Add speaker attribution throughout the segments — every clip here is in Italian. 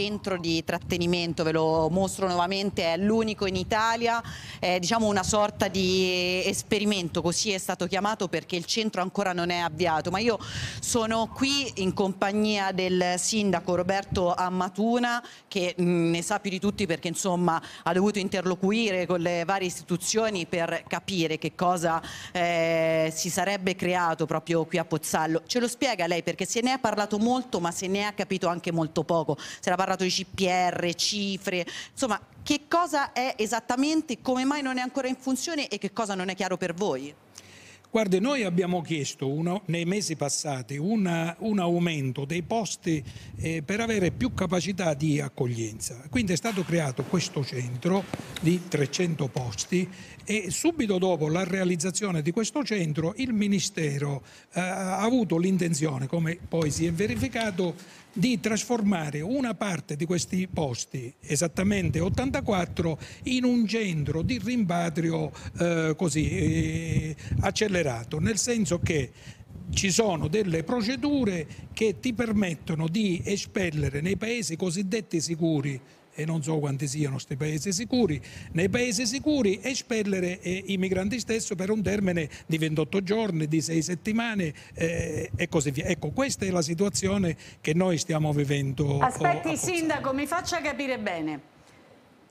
Speaker 1: centro di trattenimento, ve lo mostro nuovamente, è l'unico in Italia, è diciamo una sorta di esperimento, così è stato chiamato perché il centro ancora non è avviato, ma io sono qui in compagnia del sindaco Roberto Ammatuna che mh, ne sa più di tutti perché insomma ha dovuto interloquire con le varie istituzioni per capire che cosa eh, si sarebbe creato proprio qui a Pozzallo. Ce lo spiega lei perché se ne è parlato molto ma se ne ha capito anche molto poco. Se la parlato di CPR, cifre, insomma che cosa è esattamente, come mai non è ancora in funzione e che cosa non è chiaro per voi?
Speaker 2: Guardi, noi abbiamo chiesto uno, nei mesi passati una, un aumento dei posti eh, per avere più capacità di accoglienza. Quindi è stato creato questo centro di 300 posti e subito dopo la realizzazione di questo centro il Ministero eh, ha avuto l'intenzione, come poi si è verificato, di trasformare una parte di questi posti, esattamente 84, in un centro di rimpatrio eh, così eh, accelerato, nel senso che ci sono delle procedure che ti permettono di espellere nei paesi cosiddetti sicuri e non so quanti siano questi paesi sicuri, nei paesi sicuri espellere eh, i migranti stessi per un termine di 28 giorni, di 6 settimane eh, e così via. Ecco, questa è la situazione che noi stiamo vivendo.
Speaker 3: Aspetti, Sindaco, mi faccia capire bene.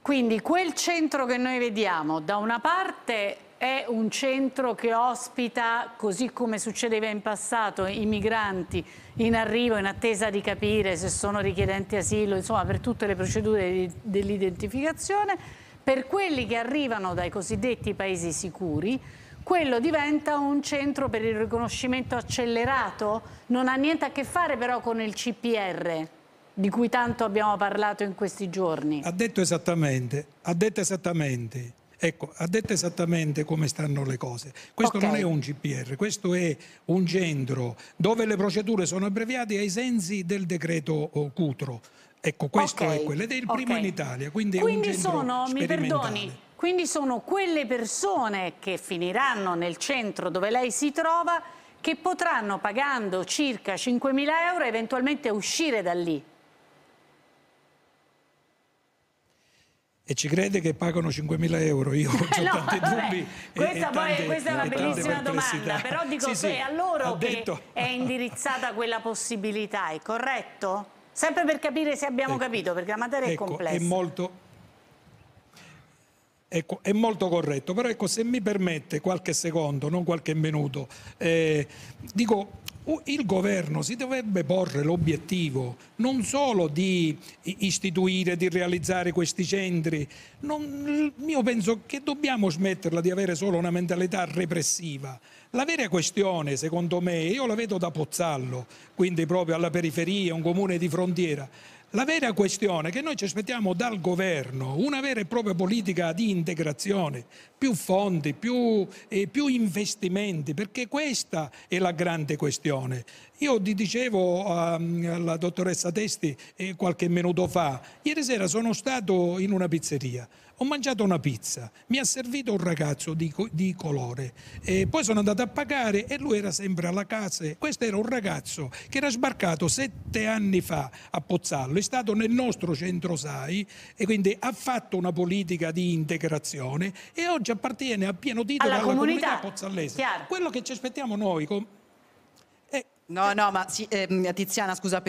Speaker 3: Quindi quel centro che noi vediamo, da una parte è un centro che ospita, così come succedeva in passato, i migranti in arrivo in attesa di capire se sono richiedenti asilo, insomma per tutte le procedure dell'identificazione. Per quelli che arrivano dai cosiddetti paesi sicuri, quello diventa un centro per il riconoscimento accelerato, non ha niente a che fare però con il CPR di cui tanto abbiamo parlato in questi giorni.
Speaker 2: Ha detto esattamente, ha detto esattamente. Ecco, ha detto esattamente come stanno le cose. Questo okay. non è un GPR, questo è un centro dove le procedure sono abbreviate ai sensi del decreto oh, Cutro. Ecco, questo okay. è quello ed è il primo okay. in Italia, quindi, quindi
Speaker 3: sono, mi perdoni, quindi sono quelle persone che finiranno nel centro dove lei si trova che potranno pagando circa 5.000 euro eventualmente uscire da lì.
Speaker 2: E ci crede che pagano 5.000 euro? Io ho no, tanti dubbi.
Speaker 3: Questa, e, poi, tante, questa è una bellissima domanda, però dico sì, sì, a loro detto... è indirizzata quella possibilità, è corretto? Sempre per capire se abbiamo ecco, capito, perché la materia ecco, è complessa.
Speaker 2: È molto, ecco, è molto corretto, però ecco, se mi permette qualche secondo, non qualche minuto, eh, dico il governo si dovrebbe porre l'obiettivo non solo di istituire, di realizzare questi centri, non, io penso che dobbiamo smetterla di avere solo una mentalità repressiva. La vera questione, secondo me, io la vedo da Pozzallo, quindi proprio alla periferia, un comune di frontiera, la vera questione è che noi ci aspettiamo dal governo una vera e propria politica di integrazione, più fondi, più, eh, più investimenti, perché questa è la grande questione. Io ti dicevo um, alla dottoressa Testi eh, qualche minuto fa, ieri sera sono stato in una pizzeria ho mangiato una pizza, mi ha servito un ragazzo di, di colore, e poi sono andato a pagare e lui era sempre alla casa. Questo era un ragazzo che era sbarcato sette anni fa a Pozzallo, è stato nel nostro centro SAI e quindi ha fatto una politica di integrazione e oggi appartiene a pieno titolo alla, alla comunità, comunità pozzallese. Chiaro. Quello che ci aspettiamo noi... Com-
Speaker 1: No, no, ma sì, eh, Tiziana, scusa.